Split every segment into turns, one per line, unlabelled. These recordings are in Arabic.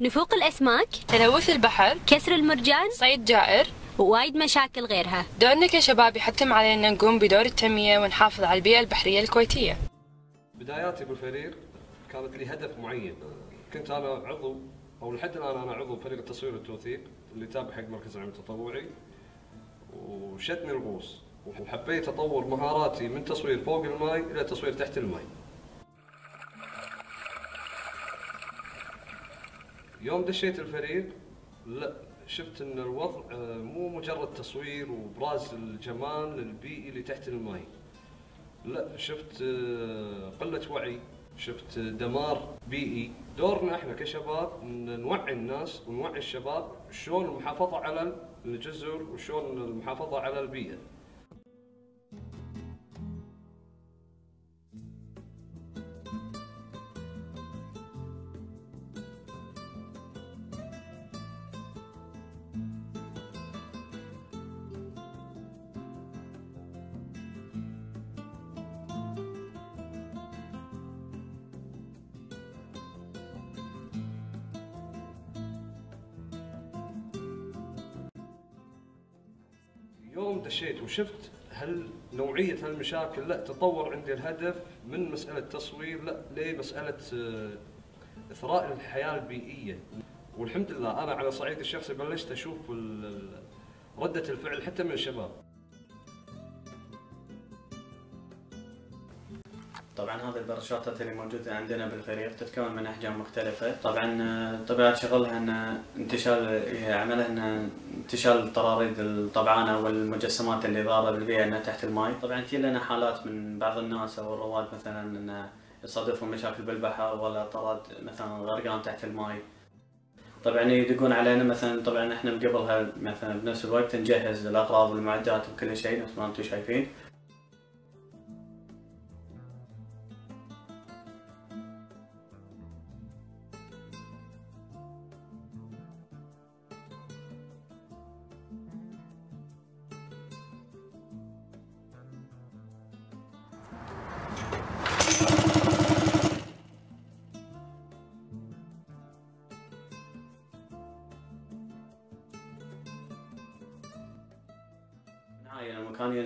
نفوق الأسماك
تلوث البحر
كسر المرجان
صيد جائر.
ووايد مشاكل غيرها.
دورنا كشباب يحتم علينا نقوم بدور التنمية ونحافظ على البيئة البحرية الكويتية.
بداياتي بالفريق كانت لي هدف معين. كنت أنا عضو أو لحد الآن أنا عضو فريق التصوير والتوثيق اللي تابع حق مركز العلم التطوعي. وشدني الغوص وحبيت أطور مهاراتي من تصوير فوق الماي إلى تصوير تحت الماي. يوم دشيت الفريق لا شفت إن الوضع آه، مو مجرد تصوير وابراز الجمال البيئي اللي تحت الماي. لا شفت آه، قلة وعي شفت دمار بيئي. دورنا إحنا كشباب نوعي الناس ونوعي الشباب شلون المحافظة على الجزر وشلون المحافظة على البيئة. يوم دشيت وشفت هل نوعية هالمشاكل لا تطور عندي الهدف من مسألة تصوير لا لمسألة آه، إثراء الحياة البيئية. والحمد لله أنا على صعيد الشخصي بلشت أشوف ردة الفعل حتى من الشباب.
طبعا هذه البرشاتات اللي موجودة عندنا بالفريق تتكون من أحجام مختلفة. طبعا آه، طبيعة شغلها أن انتشال هي عملها أن انتشال الطراريد الطبعانة والمجسمات اللي ضارة بالبيئة أنها تحت الماء طبعا تجي لنا حالات من بعض الناس أو الرواد مثلا أن يصادفهم مشاكل بالبحر ولا طراد مثلا غرقان تحت الماء طبعا يدقون علينا مثلا طبعا إحنا من قبلها مثلا بنفس الوقت نجهز الأغراض والمعدات وكل شيء نفس ما أنتم شايفين.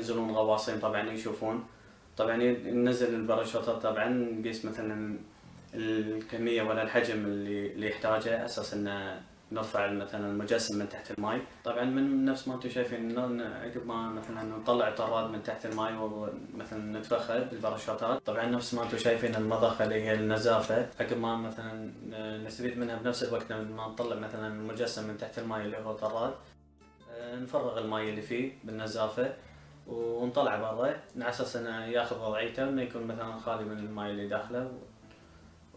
ينزلون غواصين طبعا يشوفون. طبعا ننزل الباراشوتات طبعا نقيس مثلا الكمية ولا الحجم اللي اللي يحتاجه على أساس إنه نرفع مثلا المجسم من تحت الماء طبعا من نفس ما أنتم شايفين عقب ما مثلا نطلع طراد من تحت الماء ومثلا ندفخه بالباراشوتات طبعا نفس ما أنتم شايفين المضخه اللي هي النزافة. عقب ما مثلا نستفيد منها بنفس الوقت لما نطلع مثلا المجسم من تحت الماء اللي هو طراد نفرغ الماء اللي فيه بالنزافة. ونطلعه برا. على أساس إنه ياخذ وضعيته إنه يكون مثلا خالي من الماء اللي داخله.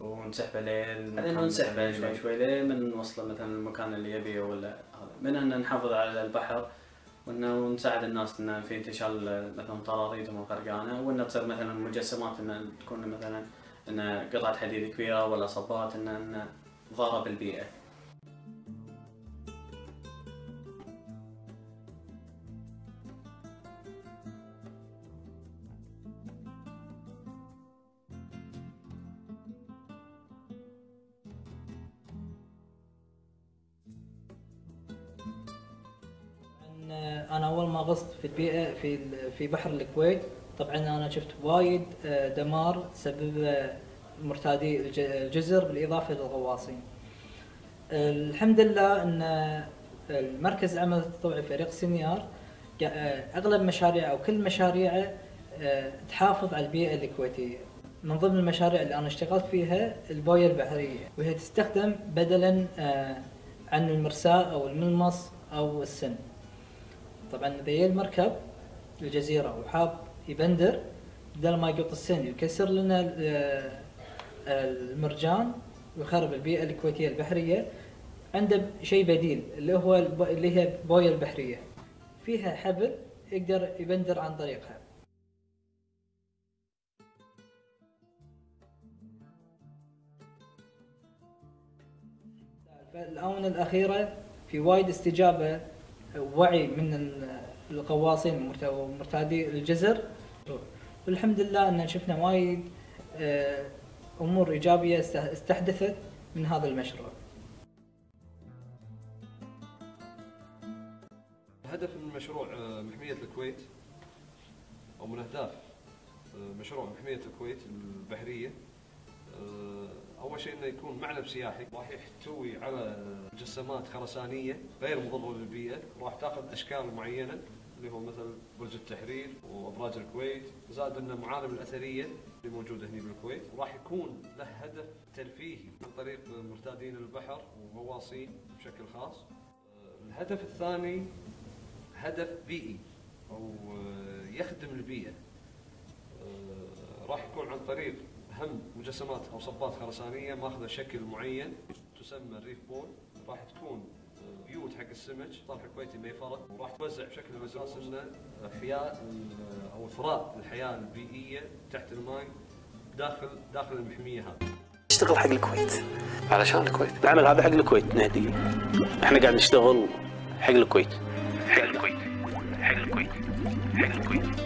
ونسحبه لين بعدين نسحبه شوي. شوي لين من نوصله مثلا المكان اللي يبيه ولا هذا. من ان نحافظ على البحر. وإنه نساعد الناس إنه في انتشال مثلا طراريدهم وغرقانه وإنه تصير مثلا مجسمات إنه تكون مثلا إنه قطعة حديد كبيرة ولا صبات إنه
ضارة بالبيئة. أول ما غصت في البيئة في في بحر الكويت طبعا أنا شفت وايد آه، دمار سبب مرتادي الج- الجزر بالإضافة للغواصين. الحمد لله إن المركز العمل التطوعي فريق سينيار آه، أغلب مشاريعه أو كل مشاريعه آه، تحافظ على البيئة الكويتية. من ضمن المشاريع اللي أنا اشتغلت فيها البوية البحرية وهي تستخدم بدلا آه، عن المرساه أو الملمص أو السن. طبعا ذي المركب الجزيرة وحاب يبندر بدل ما يقط السن يكسر لنا ال- المرجان ويخرب البيئة الكويتية البحرية. عنده شيء بديل اللي هو اللي هي بوية البحرية. فيها حبل يقدر يبندر عن طريقها. الآونة الأخيرة في وايد استجابة وعي من الغواصين ومرتادي الجزر والحمد لله إن شفنا وايد آه، أمور إيجابية استحدثت من هذا المشروع.
الهدف من مشروع آه، محمية الكويت أو من أهداف آه، مشروع محمية الكويت البحرية أول شيء إنه يكون معلم سياحي راح يحتوي على مجسمات خرسانية غير مضرة للبيئة راح تأخذ أشكال معينة اللي هو مثل برج التحرير وأبراج الكويت. زائد أن المعالم الأثرية اللي موجودة هنا بالكويت. وراح يكون له هدف ترفيهي عن طريق مرتادين البحر وغواصين بشكل خاص. الهدف الثاني هدف بيئي أو يخدم البيئة. راح يكون عن طريق هم مجسمات أو صبات خرسانية ماخذة شكل معين تسمى الريف بول. راح تكون بيوت حق السمك صرح الكويتي ميفره وراح توزع بشكل انه احياء أو اثراء الحياة البيئية تحت الماء داخل داخل المحمية هذه.
اشتغل حق الكويت.
علشان الكويت.
العمل هذا حق الكويت. نهدي إحنا قاعد نشتغل حق الكويت.
حق الكويت. حق الكويت. حق الكويت.